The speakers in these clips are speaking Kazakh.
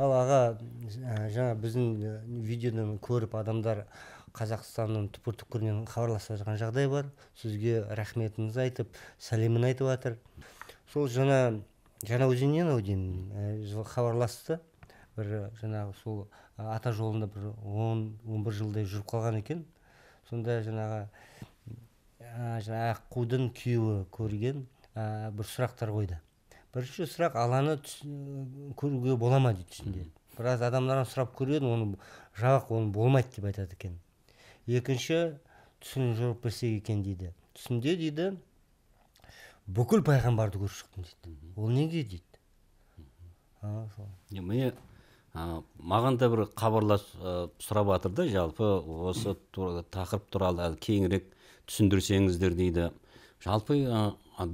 ал аға ә, жаңа біздің ә, видеодан көріп адамдар қазақстанның түкпір түкпірінен хабарласып жатқан жағдай бар. Сізге рахметімізді айтып сәлемін айтып жатыр. Сол жаңа жаңа өзеннен ау деймін? Ә, хабарласты. Бір жаңағы сол ата жолында бір он он бір жылдай жүріп қалған екен. Сонда жаңағы жаңағы аққудың күйеуі көрген бір сұрақтар қойды. Бірінші сұрақ алланы көруге бола ма дейді түсінде. Біраз адамдардан сұрап көрген оны жабық оны болмайды деп айтады екен. Екінші түсін жауап берсек екен дейді. Түсінде дейді бүкіл пайғамбарды көріп шықтым дейді. Ол неге дейді? Міне маған да бір хабарласып сұрап жатыр да жалпы осы тақырып туралы әлі кеңірек түсіндірсеңіздер дейді. Жалпы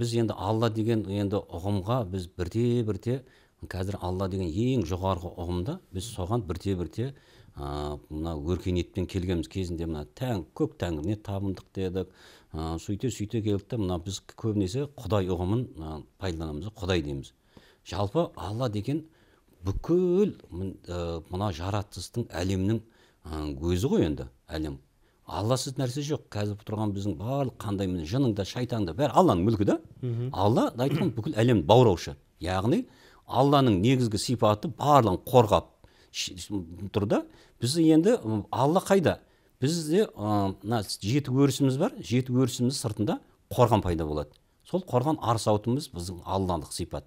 біз енді алла деген енді ұғымға біз бірте бірте қазір алла деген ең жоғарғы ұғымда біз соған бірте бірте мына өркениетпен келгенбіз кезінде мына тәң көк тәңіріне табындық дедік ә, сөйте сөйте келдік та мына біз көбінесе құдай ұғымын ә, пайдаланамыз құдай дейміз. Жалпы алла деген бүкіл мына жаратылыстың әлемнің өзі ғой енді әлем. Алласыз нәрсе жоқ. Қазір тұрған біздің барлық қандай жының да шайтаның да бәрі алланың мүлкі да. Алла айтқан бүкіл әлемді баураушы. Яғни алланың негізгі сипаты барлығын қорғап тұр да. Біз енді алла қайда? Бізде мына жеті өрісіміз бар. Жеті өрісіміз сыртында қорған пайда болады. Сол қорған арыс сауытымыз біздің аллалық сипат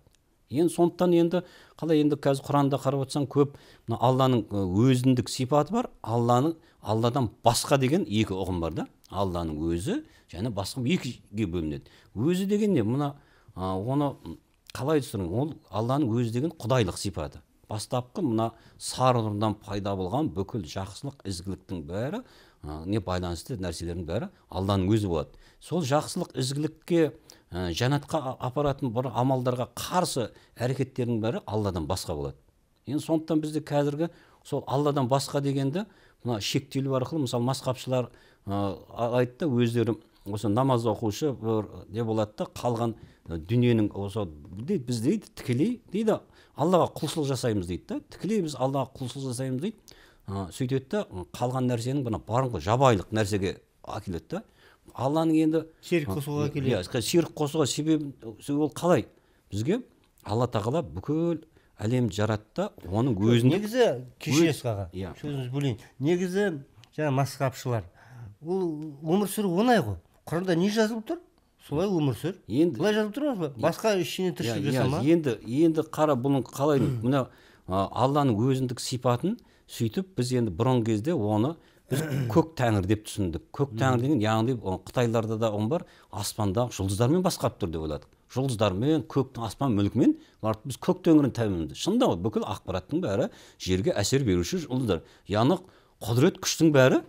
енді сондықтан енді қалай енді қазір құранда қарап отырсаң көп мына алланың өзіндік сипаты бар. Алланың алладан басқа деген екі ұғым бар да. Алланың өзі және басқа екіге бөлінеді. Өзі деген не? Мына оны қалай түсірің ол алланың өзі деген құдайлық сипаты. Бастапқы мына сары нұрдан пайда болған бүкіл жақсылық ізгіліктің бәрі не байланысты нәрселердің бәрі алланың өзі болады. Сол жақсылық ізгілікке ә, жәннатқа апаратын бір амалдарға қарсы әрекеттердің бәрі алладан басқа болады. Енді сондықтан бізде қазіргі сол алладан басқа дегенді мына шектелу арқылы мысалы масқапшылар айтты да өздері осы намаз оқушы бір не болады да қалған дүниенің осы дейді біз дейді тікелей дейді аллаға құлшылық жасаймыз дейді да тікелей біз аллаға құлшылық жасаймыз дейді. Сөйтеді да қалған нәрсенің мына бұрынғы жабайылық нәрсеге әкеледі да. Алланың енді серік қосуға әкеледі иә серік қосуға себебі ол қалай? Бізге алла тағала бүкіл әлемді жаратты оның өзін негізі кешіресіз аға иә. сөзіңізді бөлейін. Негізі жаңағы масқапшылар ол өмір сүру оңай ғой. Құранда не жазылып тұр? Солай өмір сүр. Енді былай жазылып тұр ғой басқа ештеңе тіршілік жасама? енді енді қара бұның қалай? Мына алланың өзіндік сипатын сөйтіп біз енді бұрынғы кезде оны біз көк тәңір деп түсіндік. Көк тәңір деген яғни қытайларда да ұғым бар аспандағы жұлдыздармен басқарып тұр деп ойладық. Жұлдыздармен көктің аспан мүлкімен біз көк төңірін тәуелді шынында бүкіл ақпараттың бәрі жерге әсер беруші жұлдыздар. Яғни құдірет күштің бәрі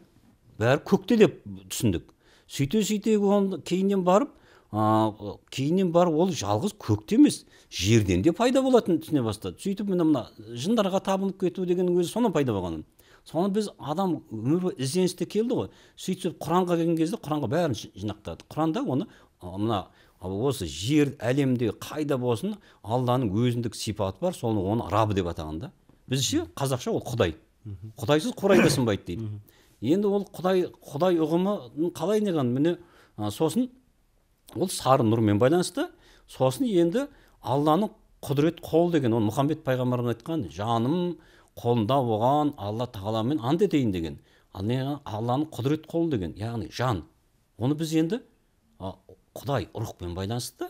бәрі көкте деп түсіндік. Сөйте сөйте оны кейіннен барып ә, кейіннен барып ол жалғыз көкте емес жерден де пайда болатынын түсіне бастады. Сөйтіп міне мына жындарға табынып кету дегеннің өзі сонан пайда болған. Соны біз адам өмір бойы ізденісте келді ғой. Сөйтіп құранға келген кезде құранға бәрін жинақтады. Құранда оны мына осы жер әлемде қайда болсын алланың өзіндік сипаты бар соны оны рабы деп атаған да. Біздше қазақша ол құдай. Құдайсыз қурай да сынбайды дейді енді ол құдай құдай ұғымы қалай неған міне сосын ол сары нұрмен байланысты. Сосын енді алланың құдірет қол деген ол мұхаммед пайғамбарымыз айтқан жаным қолында болған алла тағаламен ант етейін деген алланың құдірет қолы деген яғни жан. Оны біз енді құдай рухпен байланысты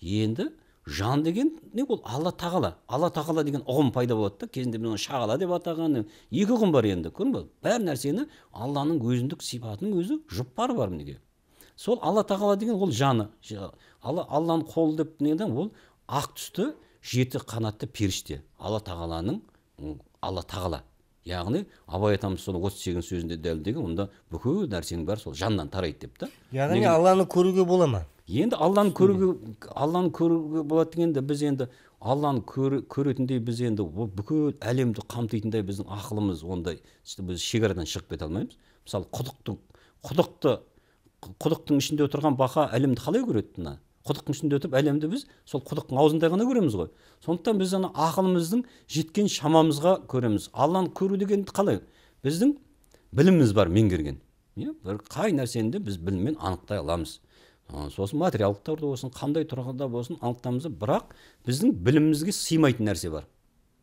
енді жан деген не ол? Алла тағала. Алла тағала деген ұғым пайда болады да кезінде біз оны шағала деп атаған екі ұғым бар енді көрдің ба бәр нәрсені алланың өзіндік сипатының өзі жұпары бар мінекей. Сол алла тағала деген ол жаны. Алла алланың қолы деп не ол ақ түсті жеті қанатты періште. Алла тағаланың алла тағала. Яғни абай атамыз сол отыз сегізінші сөзінде дәлелдеген онда бүкіл нәрсенің бәрі сол жаннан тарайды деп та. Яғни алланы көруге бола ма? Енді алланы көруге алланы көруге болады дегенде біз енді алланы көретіндей біз енді бүкіл әлемді қамтитындай біздің ақылымыз ондай. Біз шекарадан шығып кете алмаймыз. Мысалы құдықтың құдықты құдықтың ішінде отырған бақа әлемді қалай көреді мына? Құдықтың ішінде өтіп әлемді біз сол құдықтың аузындай ғана көреміз ғой. Сондықтан біз ана ақылымыздың жеткен шамамызға көреміз. Алланы көру деген қалай? Біздің біліміміз бар меңгерген. Иә бір қай нәрсені де біз біліммен анықтай аламыз. Сосын материалдық тұрғыда болсын қандай тұрғыда болсын анықтаймыз бірақ біздің білімімізге сыймайтын нәрсе бар.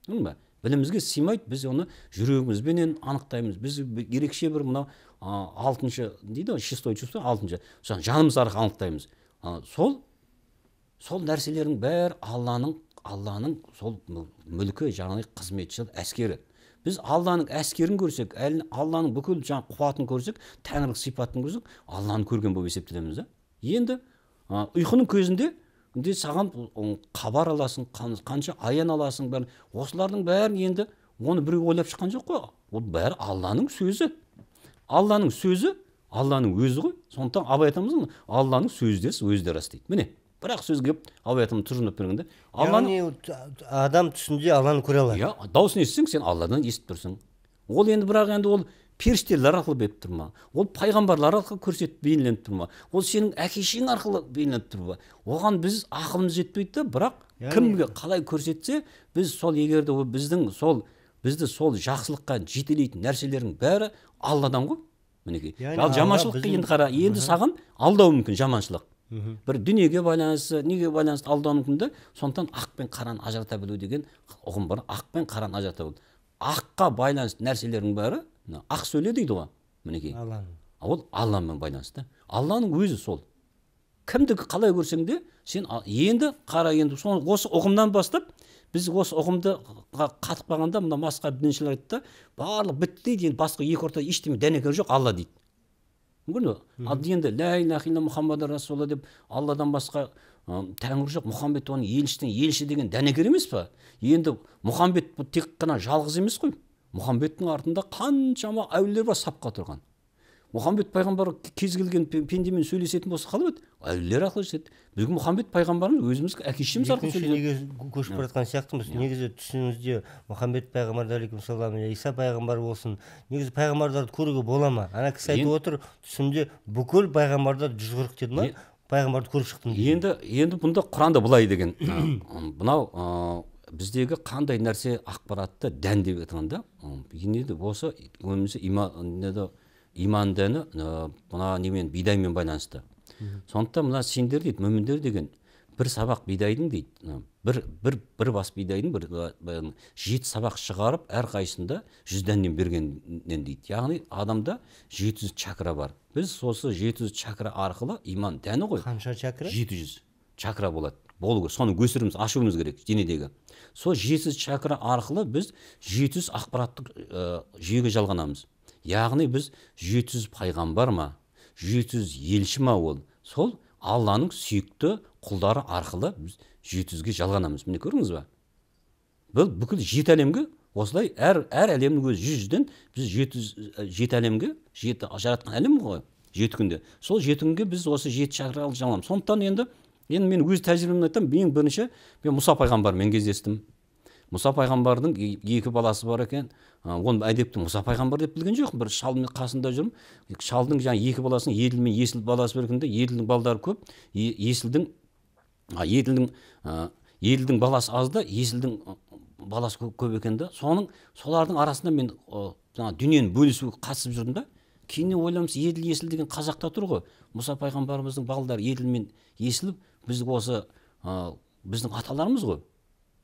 Ба? Білімімізге сыймайды біз оны жүрегімізбенен анықтаймыз. Біз ерекше бір мынау алтыншы дейді ғой шестой чувство алтыншы. Жанымыз арқылы анықтаймыз. Сол сол нәрселердің бәрі алланың алланың сол мүлкі жаңағы қызметші әскері. Біз алланың әскерін көрсек алланың бүкіл жаңағы қуатын көрсек тәңірлік сипатын көрсек алланы көрген болып есептелеміз да. Енді ұйқының көзінде де саған хабар аласың қанша аян аласың бәрін. Осылардың бәрін енді оны біреу ойлап шыққан жоқ қой. Ол бәрі алланың сөзі. Алланың сөзі алланың өзі ғой. Сондықтан абай айтамыз ғой алланың сөзі де рас дейді. Міне бір ақ сөз келіп абай атамыз тұжырымдап бергенде яғни адам түсінде алланы көре алады иә дауысын естісең сен алладан естіп тұрсың. Ол енді бірақ енді ол періштелер арқылы беріп тұр ма? Ол пайғамбарлар арқылы көрсетіп бейнеленіп тұр ма? Ол сенің әке шешең арқылы бейнеленіп тұр ма? Оған біз ақылымыз жетпейді да бірақ кімге қалай көрсетсе біз сол егер де біздің сол бізді сол жақсылыққа жетелейтін нәрселердің бәрі алладан ғой. Мінекей. Ал жаманшылыққа енді қара енді саған алдауы мүмкін жаманшылық. Бір дүниеге байланысты неге байланысты мүмкін да сондықтан ақ пен қараны ажырата білу деген ұғым бар. Ақ пен қараны ажырата білу. Аққа байланысты нәрселердің бәрі ақ сөйле дейді ғой мінекей. Ол алламен байланысты. Алланың өзі сол. Кімді қалай көрсең де сен енді қара енді осы ұғымнан бастап біз осы ұғымды қатып қалғанда мына басқа діншілер айтты да барлық бітті дейді енді басқа екі ортада ештеме дәнекер жоқ алла дейді. Мүмкін ал енді лә иляха илля мұхаммад расулалла деп алладан басқа тәңір жоқ. Мұхаммед оның елшісінің елші деген дәнекер емес па? Енді мұхаммед тек қана жалғыз емес қой. Мұхаммедтің артында қаншама әулиелер бар сапқа тұрған мұхаммед пайғамбар кез келген пендемен сөйлесетін болса қалай еді әулиелер арқылы жетеді біздің мұхаммед пайғамбарымыз өзіміз әке шешеміз арқылы сөйлеседі. көшіп бара жатқан сияқтымыз негізі түсіңізде мұхаммед пайғамбар алейкумассалам иса пайғамбар болсын. Негізі пайғамбарларды көруге бола ма? Ана кісі айтып отыр түсімде бүкіл пайғамбардар жүз қырық деді ма пайғамбарды көріп шықтым енді енді бұнда құранда былай деген. Мынау біздегі қандай нәрсе ақпаратты дәндеп отырғанда осы өмірімізде иман діні мына немен бидаймен байланысты. Сондықтан мына сендер дейді мүміндер деген бір сабақ бидайдың дейді бір бір бір бас бидайдың бір жеті сабақ шығарып әрқайсысында жүз дәннен бергеннен дейді. Яғни адамда жеті жүз чакра бар. Біз осы жеті жүз чакра арқылы иман дәні ғой. Қанша чакра? жеті жүз чакра болады. Болу керек. Соны өсіруіміз ашуымыз керек денедегі. Сол жеті жүз чакра арқылы біз жеті жүз ақпараттық жүйеге жалғанамыз. Яғни біз жеті жүз пайғамбар ма жеті жүз елші ма ол? Сол алланың сүйікті құлдары арқылы біз жеті жүзге жалғанамыз. Міне көрдіңіз ба? Бұл бүкіл жеті әлемге осылай әр әр әлемнің өзі жүз жүзден біз жеті жүз жеті әлемге жеті жаратқан әлем ғой жеті күнде. Сол жеті күнге біз осы жеті шақырға жалғанамыз сондықтан енді енді мен өз тәжірибемнен айтамын ең бірінші мен мұса пайғамбармен кездестім. Мұса пайғамбардың екі баласы бар екен. Оны әдепті мұса пайғамбар деп білген жоқпын. Бір шалмен қасында жүрмін. Шалдың жаңағы екі баласының еділ мен есіл баласы бар екен де еділдің балдары көп. Есілдің еділдің еділдің баласы аз да есілдің баласы көп екен да. Соның солардың арасында мен жаңағы дүниені бөлісуге қатысып жүрдім да. Кейіннен ойлаймыз еділ есіл деген қазақта тұр ғой. Мұса пайғамбарымыздың балдары еділ мен есіл біз осы біздің аталарымыз ғой.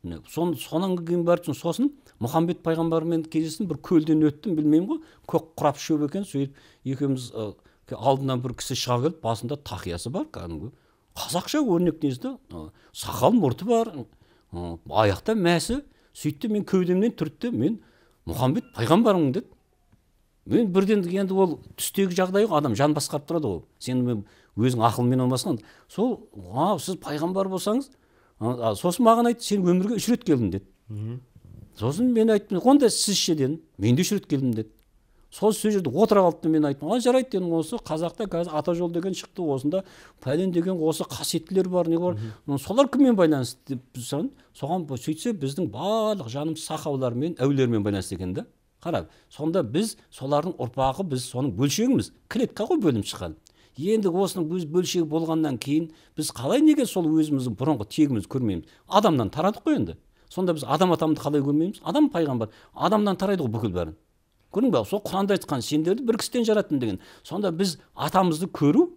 Міне сон, сонан кейін барып сосын мұхаммед пайғамбармен кездестім бір көлден өттім білмеймін ғой. Көк құрап шөп екен сөйтіп екеуміз алдынан бір кісі шыға келіп басында тақиясы бар кәдімгі қазақша өрнек несі да сақал мұрты бар аяқта мәсі. Сөйтті мен кеудемнен түртті мен мұхаммед пайғамбармын деді мен бірден енді ол түстегі жағдай ғой адам жан басқарып тұрады ғой. Сен өзің ақылмен болмасаң сол а сіз пайғамбар болсаңыз сосын маған айтты сен өмірге үш рет келдің деді. Сосын мен айттым онда сіз ше? дедім. Мен де үш рет келдім деді. Сол сол жерде отыра қалды мен айттым. А жарайды дедім. Осы қазақта қазір ата жол деген шықты осында пәлен деген осы қасиеттілер бар не бар. Солар кіммен байланысты деп соған сөйтсе біздің барлық жанымыз сахабалармен әулиелермен байланысты екен да. Қара сонда біз солардың ұрпағы біз соның бөлшегіміз. Клетка ғой бөлініп шыққан. Енді осының өз бөлшегі болғаннан кейін біз қалай неге сол өзіміздің бұрынғы тегімізді көрмейміз? Адамнан тарадық қой енді. Сонда біз адам атамды қалай көрмейміз? Адам пайғамбар. Адамнан тарайды ғой бүкіл бәрін көрдің ба сол құранда айтқан сендерді бір кісіден жараттым деген. Сонда біз атамызды көру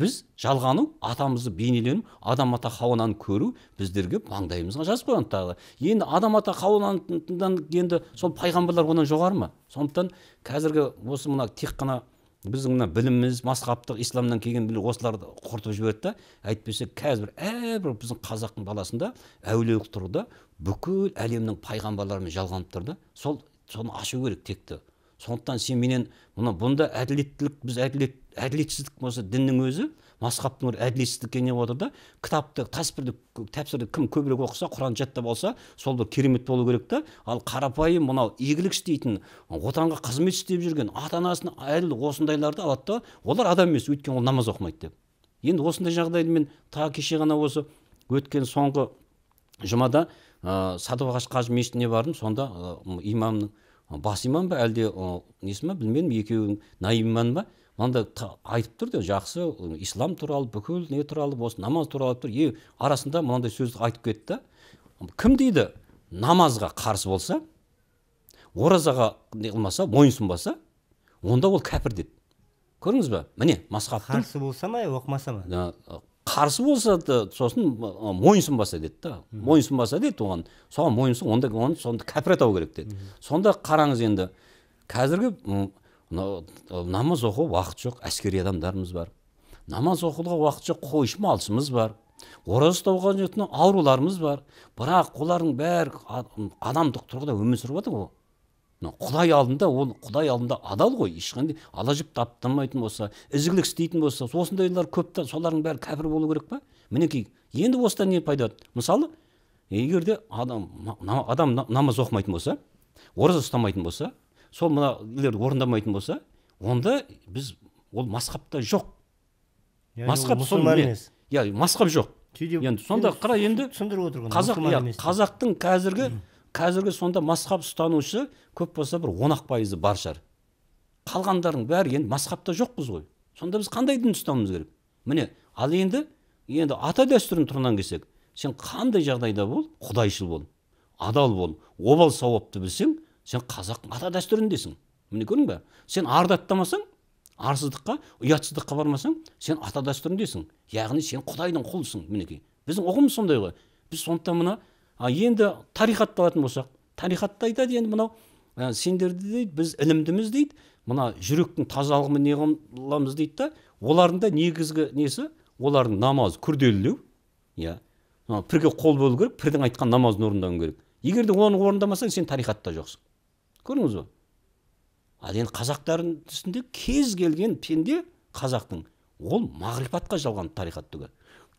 біз жалғану атамызды бейнелену адам ата хауананы көру біздерге маңдайымызға жазып қойған тағы. Енді адам ата хауанадан енді сол пайғамбарлар одан жоғары ма? Сондықтан қазіргі осы мына тек қана біздің мына біліміміз масхабтық исламнан келген білім осыларды құртып жіберді да әйтпесе қазір әрбір біздің қазақтың баласында әулиелік тұрды бүкіл әлемнің пайғамбарларымен жалғанып тұр да сол соны ашу керек текті. Сондықтан сен менен мына бұнда әділеттілік біз әділет әділетсіздік болса діннің өзі масхабтың бір әділетсіздікке не отыр да кітапты тәсбірді тәпсірді кім көбірек оқыса құран жаттап алса сол бір керемет болу керек та. Ал қарапайым мынау игілік істейтін отанға қызмет істеп жүрген ата анасын әділ осындайларды алады да олар адам емес өйткені ол намаз оқымайды деп. Енді осындай жағдайды мен тағы кеше ғана осы өткен соңғы жұмада ә, садуағаш қажы мешітіне бардым сонда ә, имамның бас имам ба әлде несі ма білмедім екеуінің наиб имам ба мынандай айтып тұр да жақсы ислам туралы бүкіл не туралы осы намаз туралы тұр е арасында мынандай сөзді айтып кетті да. Кім дейді? Намазға қарсы болса оразаға не қылмаса мойынсұнбаса онда ол кәпір деді көрдіңіз ба міне масхабтың қарсы болса ма оқымаса ма? Қарсы болса да сосын мойынсұнбаса деді да. Мойынсұнбаса деді оған. Соған мойынсұн онда оны сонда кәпір атау керек деді сонда қараңыз енді қазіргі намаз оқуға уақыт жоқ әскери адамдарымыз бар. Намаз оқуға уақыт жоқ қойшы малшымыз бар. Ораза ұстауға ауруларымыз бар. Бірақ олардың бәрі адамдық тұрғыда өмір сүріп жатыр ғой. Құдай алдында ол құдай алдында адал ғой. Ешқандай ала жіп таптамайтын болса ізгілік істейтін болса осындайлар көп та солардың бәрі кәпір болу керек па? Мінекей енді осыдан не пайда мысалы егер де адам адам намаз оқымайтын болса ораза ұстамайтын болса сол мына нелерді орындамайтын болса онда біз ол масхабта жоқ. Масхаб сол емес. Иә масхаб жоқ. Енді сонда қара енді түсіндіріп отыр қазақ иә қазақтың қазіргі қазіргі сонда масхаб ұстанушы көп болса бір он ақ пайызы бар шығар. Қалғандарының бәрі енді масхабта жоқпыз ғой. Сонда біз қандай дін ұстауымыз керек? Міне ал енді енді ата дәстүрінің тұрғынан келсек сен қандай жағдайда бол құдайшыл бол адал бол обал сауапты білсең сен қазақтың ата дәстүріндесің. Міне көрдің ба сен арды аттамасаң арсыздыққа ұятсыздыққа бармасаң сен ата дәстүріндесің. Яғни сен құдайдың құлысың мінекей. Біздің ұғымымыз сондай ғой. Біз сондықтан мына а енді тарихатты алатын болсақ тарихатта айтады енді мынау ә, сендерді дейді біз ілімдіміз дейді. Мына жүректің тазалығымен не дейді да олардың да негізгі несі? Олардың намазы күрделілеу иә. Пірге қол болу керек пірдің айтқан намазын орындауың керек. Егер де оны орындамасаң сен тарихатта жоқсың. Көрдіңіз ба ал енді қазақтардың түсінде кез келген пенде қазақтың. Ол мағрипатқа жалған тарихат түгел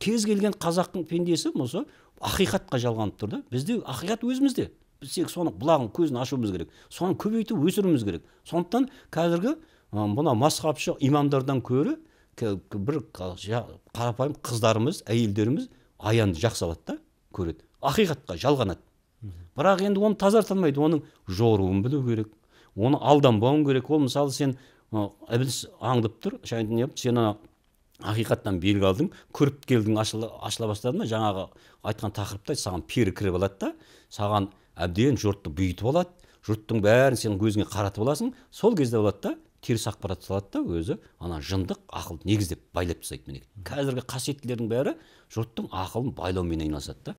кез келген қазақтың пендесі осы ақиқатқа жалғанып тұр да. Бізде ақиқат өзімізде. Біз тек соны бұлағын көзін ашуымыз керек соны көбейтіп өсіруіміз керек. Сондықтан қазіргі мына масхабшы имамдардан көрі бір қарапайым қыздарымыз әйелдеріміз аянды жақсы алады да көреді. Ақиқатқа жалғанады. Бірақ енді оны тазарта алмайды оның жоруын білу керек оны алданбауың керек. Ол мысалы сен ібіліс аңдып тұр сен ана ақиқаттан белгі алдың көріп келдің ашыла, ашыла бастадың да жаңағы айтқан тақырыпта саған пері кіріп алады да саған әбден жұртты бүйтіп алады жұрттың бәрін сен көзіңе қаратып аласың. Сол кезде болады да теріс ақпарат салады да өзі ана жындық ақылды негіздеп байлап тастайды міне қазіргі қасиеттілердің бәрі жұрттың ақылын байлаумен айналысады да.